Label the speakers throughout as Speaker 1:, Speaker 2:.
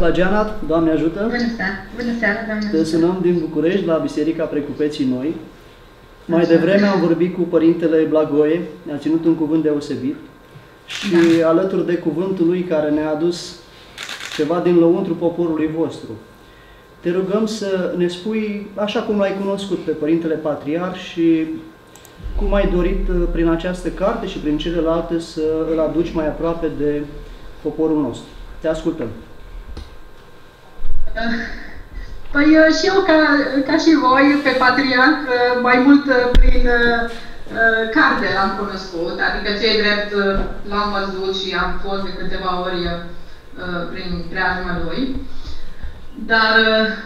Speaker 1: La Gianat, Doamne ajută!
Speaker 2: Bună seara! Bună seara, Doamne
Speaker 1: Te sunăm din București, la Biserica Precupeții Noi. Mai devreme am vorbit cu Părintele Blagoie, ne-a ținut un cuvânt deosebit și da. alături de cuvântul lui care ne-a adus ceva din lăuntru poporului vostru. Te rugăm să ne spui, așa cum l-ai cunoscut pe Părintele Patriar și cum ai dorit uh, prin această carte și prin celelalte să îl aduci mai aproape de poporul nostru. Te ascultăm.
Speaker 2: Păi uh, și eu, ca, ca și voi, pe Patriarh, uh, mai mult prin carte l-am cunoscut, adică cei drept l-am văzut și am fost de câteva ori prin preajma lui. Dar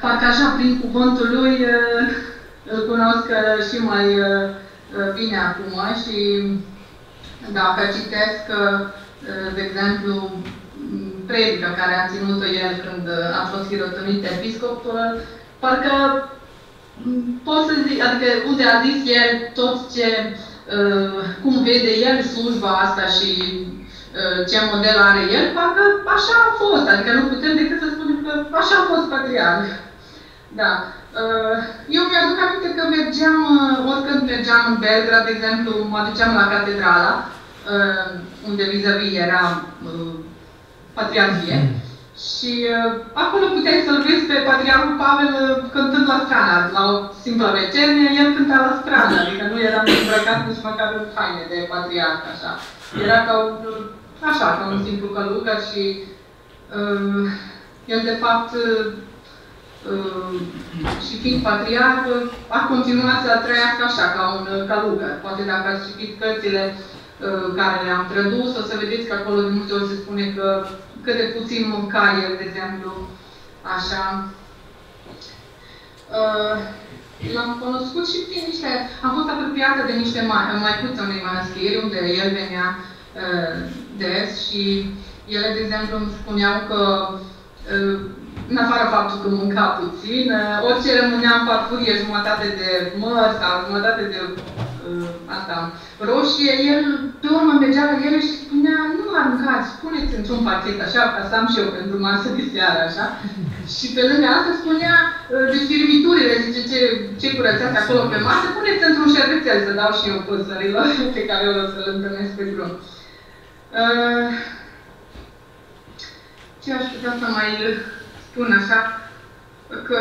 Speaker 2: parcă așa, prin cuvântul lui, îl cunosc și mai bine acum și dacă citesc, de exemplu, predica care a ținut-o el când a fost hirotonit episcop, parcă pot să zic, adică unde a zis el tot ce, cum vede el slujba asta și ce model are el, parcă așa a fost, adică nu putem decât să spunem că așa a fost patriarh. Da. Uh, eu mi-aduc aminte că mergeam, uh, oricând mergeam în Belgrad, de exemplu, mă duceam la catedrala, uh, unde vis-a-vis era patriarhie. Și uh, acolo puteai să-l vezi pe Patriarhul Pavel cântând la strană, la o simplă vecernie, el cânta la strană, adică nu era îmbrăcat nici măcar în haine de patriarh, așa. Era ca un, așa, ca un simplu călugăr și uh, el, de fapt, Uh, și fiind patriarh, a continuat să trăiască așa, ca un călugăr. Poate dacă ați citit cărțile uh, care le-am tradus, o să vedeți că acolo de multe ori se spune că cât de puțin mânca el, de exemplu, așa. Uh, l-am cunoscut și prin niște... Am fost apropiată de niște maicuțe unei mănăstiri, unde el venea des și ele, de exemplu, îmi spuneau că în afară faptul că mânca puțin, uh, orice rămânea în farfurie, jumătate de măr sau jumătate de uh, asta, roșie, el pe urmă mergea la ele și spunea, nu aruncați, puneți într-un pachet, așa, ca să am și eu pentru masă de seară, așa. și pe lângă asta spunea, uh, de firmiturile, zice, ce, ce curățați acolo pe masă, puneți într-un șervețel să dau și eu păsărilor pe care o să le întâlnesc pe drum. Uh, ce aș putea să mai spun așa, că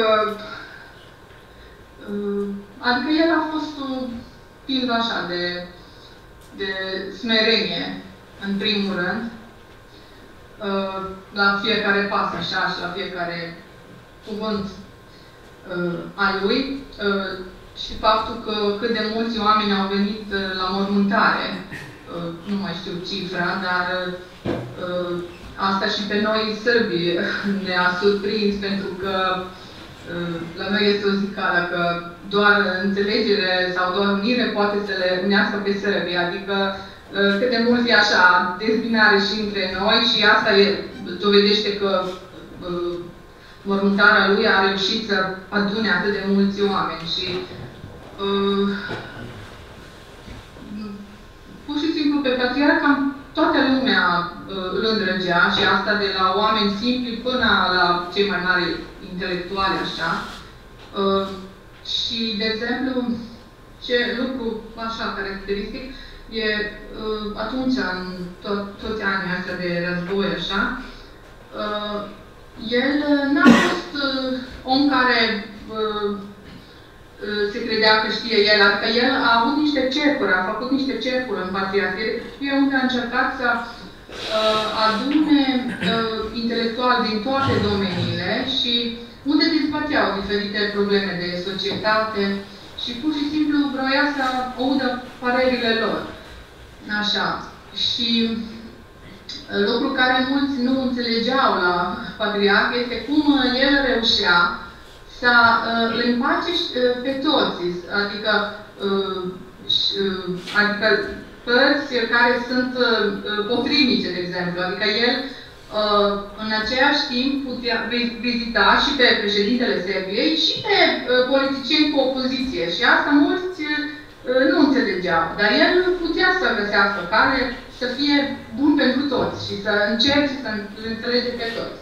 Speaker 2: uh, adică el a fost un pildă așa de, de smerenie, în primul rând, uh, la fiecare pas așa și la fiecare cuvânt uh, al lui și faptul că cât de mulți oameni au venit la mormântare, nu mai știu cifra, dar Asta și pe noi sârbii ne-a surprins pentru că uh, la noi este o zicală că doar înțelegere sau doar unire poate să le unească pe sârbii, adică uh, cât de mult e așa dezbinare și între noi și asta e, dovedește că uh, mormântarea lui a reușit să adune atât de mulți oameni și uh, pur și simplu pe patriarh am toată lumea uh, îl îndrăgea și asta de la oameni simpli până la cei mai mari intelectuali, așa. Uh, și, de exemplu, ce lucru așa caracteristic e uh, atunci, în tot, toți anii astea de război, așa, el n-a fost om care Uh, se credea că știe el, adică el a avut niște cercuri, a făcut niște cercuri în patriarhie, unde a încercat să uh, adune uh, intelectuali din toate domeniile și unde dezbăteau diferite probleme de societate și pur și simplu vroia să audă părerile lor. Așa. Și uh, lucru care mulți nu înțelegeau la patriarh este cum el reușea să uh, îl împace uh, pe toți, adică, uh, adică părți care sunt potrivnice, de exemplu. Adică el în același timp putea vizita și pe președintele Serbiei și pe politicieni cu opoziție. Și asta mulți nu înțelegeau. Dar el putea să găsească care să fie bun pentru toți și să încerce să înțelege pe toți.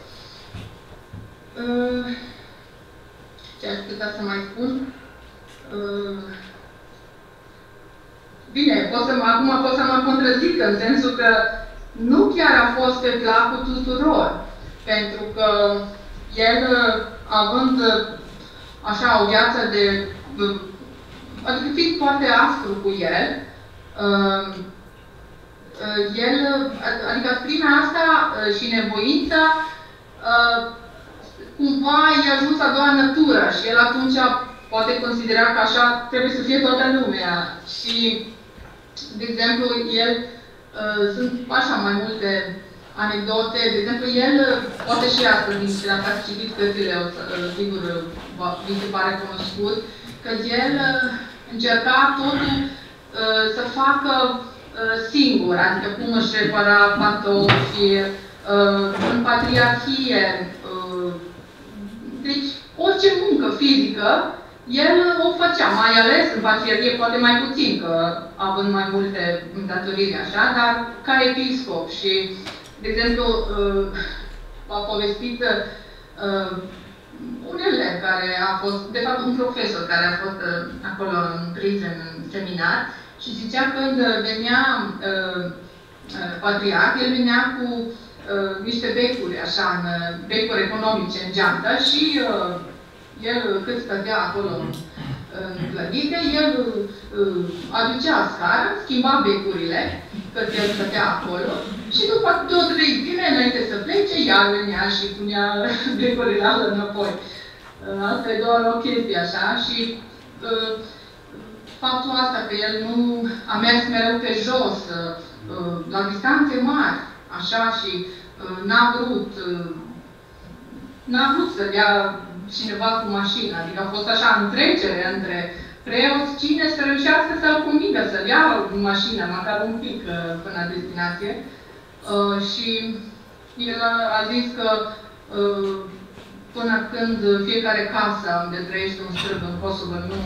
Speaker 2: Uh, ce aș putea să mai spun? Uh, bine, pot să mă, acum pot să mă contrazic în sensul că nu chiar a fost pe placul tuturor, pentru că el, având așa o viață de... adică fiind foarte aspru cu el, uh, el, adică prin asta și nevoința, cumva i-a ajuns a doua natură și el atunci poate considera că așa trebuie să fie toată lumea. Și, de exemplu, el, uh, sunt așa mai multe anecdote, de exemplu, el, poate și astăzi, dacă ați citit cărțile, uh, sigur, vi se pare cunoscut, că el uh, încerca totul uh, să facă uh, singur, adică cum își repara pantofi, uh, în patriarhie, deci, orice muncă fizică, el o făcea, mai ales în patriarhie, poate mai puțin, că având mai multe datoriri așa, dar ca episcop. Și, de exemplu, uh, a povestit uh, un elev care a fost, de fapt un profesor care a fost uh, acolo în prison, în seminar, și zicea că când venea patriarh, el venea cu Uh, niște becuri, așa, în, uh, becuri economice în geantă și uh, el, cât stătea acolo în, în clădire, el uh, aducea scară, schimba becurile, că el stătea acolo și după două, trei zile, înainte să plece, iar venea și punea becurile alea înapoi. Uh, asta e doar o chestie așa și uh, faptul asta că el nu a mers mereu pe jos, uh, la distanțe mari, așa și uh, n-a vrut, uh, n-a vrut să dea cineva cu mașina, adică a fost așa în trecere între preoți, cine să reușească să-l convingă să-l ia mașina, măcar un pic uh, până la destinație. Și el a zis că până când fiecare casă unde trăiește un sârb în Kosovo nu,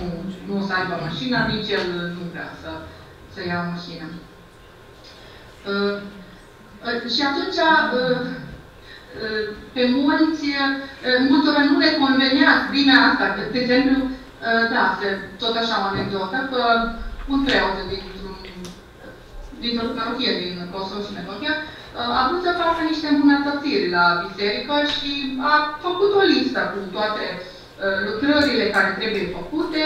Speaker 2: nu o să aibă mașina, nici el nu vrea să, să ia mașina. Uh, și atunci, uh, uh, pe mulți, multora nu le convenea vremea asta, că, de exemplu, da, tot așa o anecdotă, că un preot dintr-un dintr-o parohie din Kosovo și Metohia, a vrut să facă niște îmbunătățiri la biserică și a făcut o listă cu toate lucrările care trebuie făcute,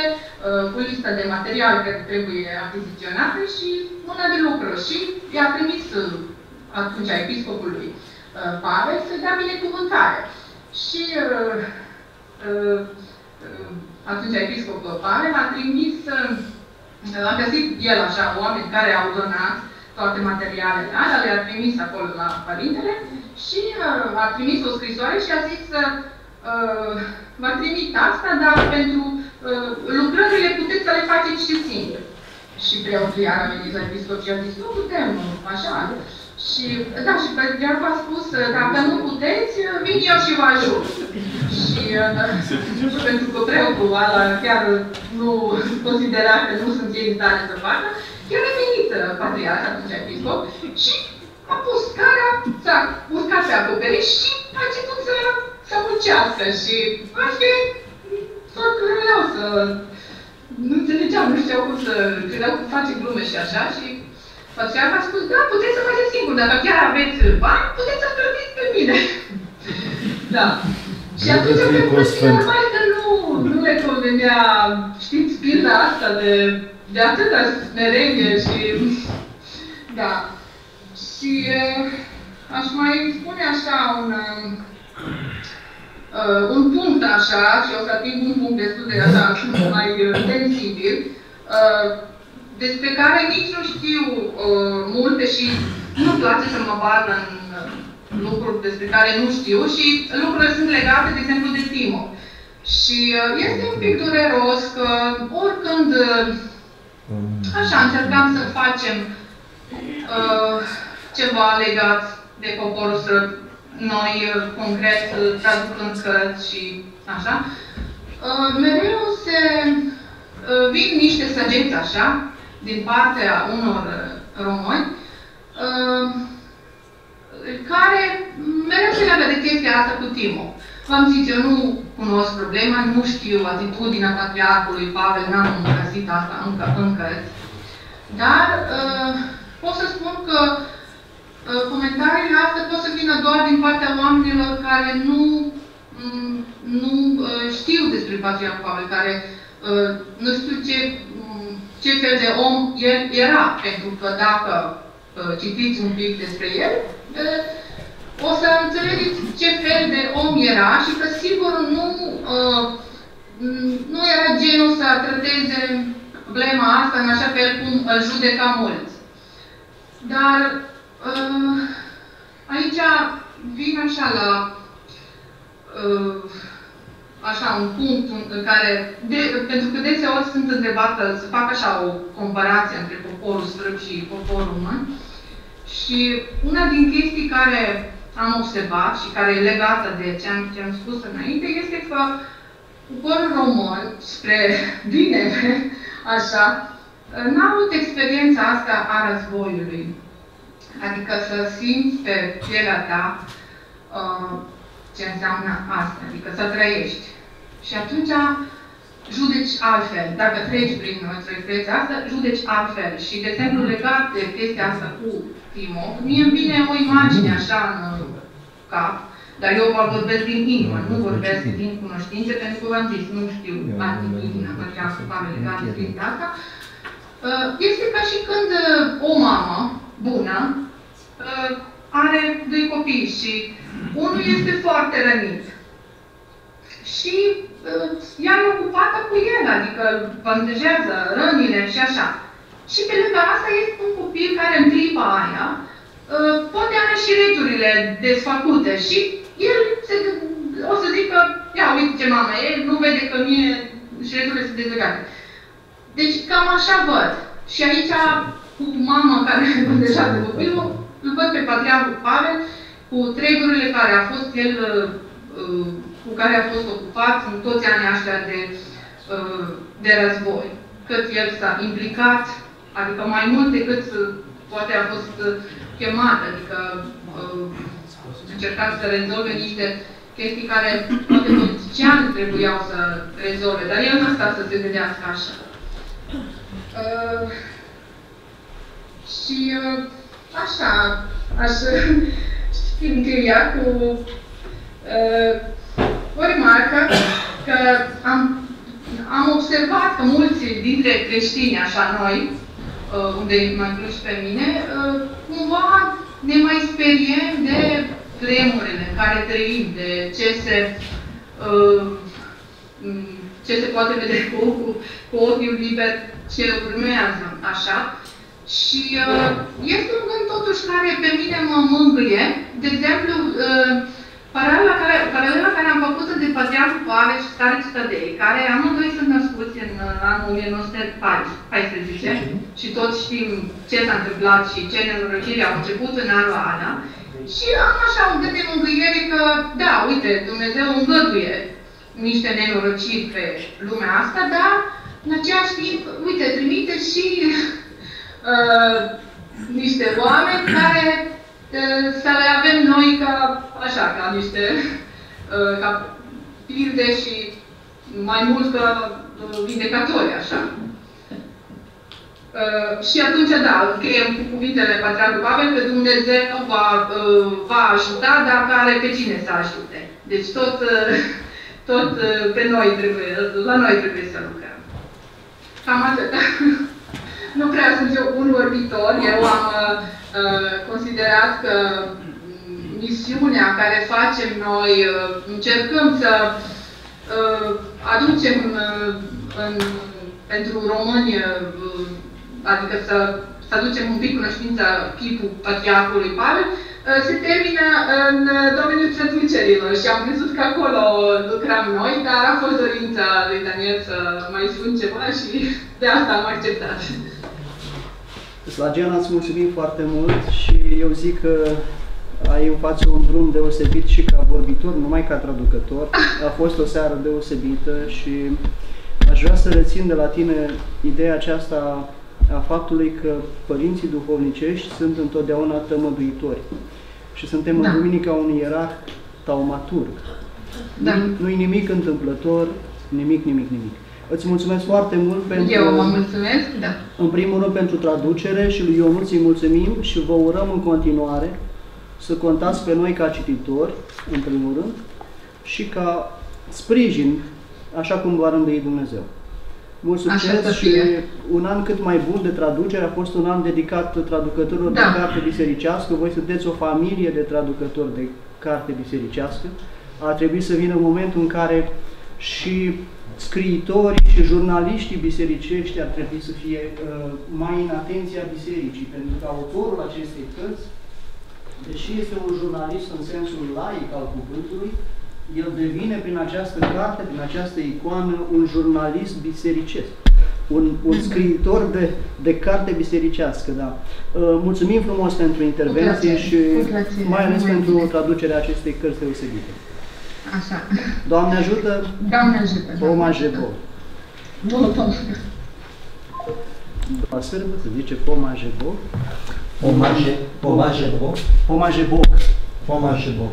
Speaker 2: cu listă de materiale care trebuie achiziționate și una de lucruri. Și i-a trimis atunci a episcopului uh, Pavel să dea binecuvântare. Și uh, uh, atunci episcopul Pavel a trimis, a găsit el așa oameni care au donat toate materialele alea, le-a trimis acolo la părintele și a trimis o scrisoare și a zis uh, vă trimit asta, dar pentru uh, lucrările puteți să le faceți și singuri. Și preotul iar a venit la episcop și a zis, nu putem, așa. Și, da, și Patriarhul a spus, dacă nu puteți, vin eu și vă ajut. Și uh, pentru că preotul ăla chiar nu considera că nu sunt ei în stare să facă, chiar a venit uh, Patriarh, atunci episcop, și a pus cara, s-a urcat pe acoperiș și a început să, să muncească. Și așa tot rău să... Nu înțelegeam, nu știau cum să... Credeau că face glume și așa și Patriarh a spus, da, puteți să faceți singur, dacă chiar aveți bani, puteți să plătiți pe mine. da. Și atunci pentru normal că nu, nu le convenea, știți, pilda asta de, de atâta smerenie și, da. Și uh, aș mai spune așa un, uh, un punct așa, și o să ating un punct destul de așa, mai uh, sensibil, uh, despre care nici nu știu uh, multe și nu-mi place să mă bag în lucruri despre care nu știu și lucrurile sunt legate, de exemplu, de Timo. Și uh, este un pic dureros că oricând uh, așa încercam să facem uh, ceva legat de poporul săr, noi uh, concret uh, traducând cărți și așa, uh, mereu se uh, vin niște săgeți așa, din partea unor uh, români, uh, care mereu se leagă de chestia asta cu Timo. V-am zis, eu nu cunosc problema, nu știu atitudinea patriarhului Pavel, n-am găsit asta încă, încă. Dar uh, pot să spun că uh, comentariile astea pot să vină doar din partea oamenilor care nu, mm, nu uh, știu despre patriarhul Pavel, care uh, nu știu ce, mm, ce fel de om el era, pentru că dacă uh, citiți un pic despre el, uh, o să înțelegeți ce fel de om era și că sigur nu, uh, nu era genul să trateze problema asta în așa fel cum îl judeca mulți. Dar uh, aici vin așa la uh, așa un punct în care, de, pentru că deseori sunt întrebată să fac așa o comparație între poporul sfârb și poporul român. Și una din chestii care am observat și care e legată de ce am, ce am spus înainte, este că poporul român, spre bine, așa, n-a avut experiența asta a războiului. Adică să simți pe pielea ta uh, ce înseamnă asta, adică să trăiești. Și atunci judeci altfel. Dacă treci prin experiența asta, judeci altfel. Și, de exemplu, legat de chestia asta cu Timo, mie îmi vine o imagine așa în cap, dar eu vorbesc din inimă, nu vorbesc din cunoștințe, pentru că v-am zis, nu știu atitudinea pătriarhului legată de chestia asta. Uh, este ca și când uh, o mamă bună uh, are doi copii și unul este foarte rănit. Și ea e ocupată cu el, adică bandejează rănile și așa. Și pe lângă asta este un copil care în clipa aia uh, poate are și returile desfăcute și el se, o să zică, ia uite ce mama e, nu vede că mie și returile sunt dezlegate. Deci cam așa văd. Și aici cu mama care bandejează copilul, îl văd pe Patriarhul Pavel cu treburile care a fost el, uh, cu care a fost ocupat în toți anii ăștia de, uh, de război. Cât el s-a implicat Adică mai mult decât poate a fost chemat, adică uh, încercat să rezolve niște chestii care poate politiciani trebuiau să rezolve, dar el n-a stat să se gândească așa. Uh, și uh, așa, aș încheia cu uh, o remarcă că am, am observat că mulți dintre creștini, așa noi, uh, unde mă inclus pe mine, uh, cumva ne mai speriem de vremurile în care trăim, de ce se, uh, ce se poate vedea cu, cu, cu ochiul liber ce urmează, așa. Și uh, este un gând totuși care pe mine mă mângâie. De exemplu, uh, Paralela care, paralela care am făcut de Patriarhul Pavel și Stareț Tădei, care amândoi sunt născuți în anul 1914 și toți știm ce s-a întâmplat și ce nenorociri au început în anul ăla. Și am așa un gând de mângâiere că, da, uite, Dumnezeu îngăduie niște nenorociri pe lumea asta, dar în același timp, uite, trimite și uh, niște oameni care să le avem noi ca, așa, ca niște, ca pilde și mai mult ca vindecatori, așa. Uh, și atunci, da, încheiem cu cuvintele Patriarhul Pavel că Dumnezeu va, uh, va ajuta, dar are pe cine să ajute. Deci tot, uh, tot pe noi trebuie, la noi trebuie să lucrăm. Cam atât. nu prea sunt eu un vorbitor, eu am uh, considerat că misiunea care facem noi, uh, încercăm să uh, aducem uh, în, pentru români, uh, adică să, să aducem un pic cunoștința chipul Patriarhului Pavel, uh, se termină în domeniul traducerilor și am crezut că acolo lucram noi, dar a fost dorința lui Daniel să mai spun ceva și de asta am acceptat.
Speaker 1: Slagiana, îți mulțumim foarte mult și eu zic că ai în față un drum deosebit și ca vorbitor, numai ca traducător. A fost o seară deosebită și aș vrea să rețin de la tine ideea aceasta a faptului că părinții duhovnicești sunt întotdeauna tămăduitori. Și suntem da. în duminica unui ierarh taumaturg.
Speaker 2: Da.
Speaker 1: Nu e nimic întâmplător, nimic, nimic, nimic. Îți mulțumesc foarte mult pentru...
Speaker 2: Eu vă mulțumesc, da.
Speaker 1: În primul rând pentru traducere și lui Ionuț îi mulțumim și vă urăm în continuare să contați pe noi ca cititori, în primul rând, și ca sprijin, așa cum vă rândui Dumnezeu. Mult
Speaker 2: Așa
Speaker 1: succes
Speaker 2: să
Speaker 1: și
Speaker 2: fie.
Speaker 1: un an cât mai bun de traducere. A fost un an dedicat traducătorilor
Speaker 2: Da.
Speaker 1: de carte bisericească. Voi sunteți o familie de traducători de carte bisericească. A trebuit să vină momentul în care și scriitorii și jurnaliștii bisericești ar trebui să fie uh, mai în atenția bisericii, pentru că autorul acestei cărți, deși este un jurnalist în sensul laic al cuvântului, el devine prin această carte, prin această icoană, un jurnalist bisericesc. Un, un scriitor de, de carte bisericească, da. Uh, Mulțumim frumos pentru intervenție
Speaker 2: plăcere,
Speaker 1: și
Speaker 2: cu plăcere,
Speaker 1: mai ales
Speaker 2: mulțumesc.
Speaker 1: pentru traducerea acestei cărți deosebite.
Speaker 2: Așa.
Speaker 1: Doamne ajută,
Speaker 2: Doamne ajută.
Speaker 1: Poma Jebo.
Speaker 2: Bun, Poma.
Speaker 1: La sârbă se zice Poma Jebo.
Speaker 3: Pomaže, pomaže Bog,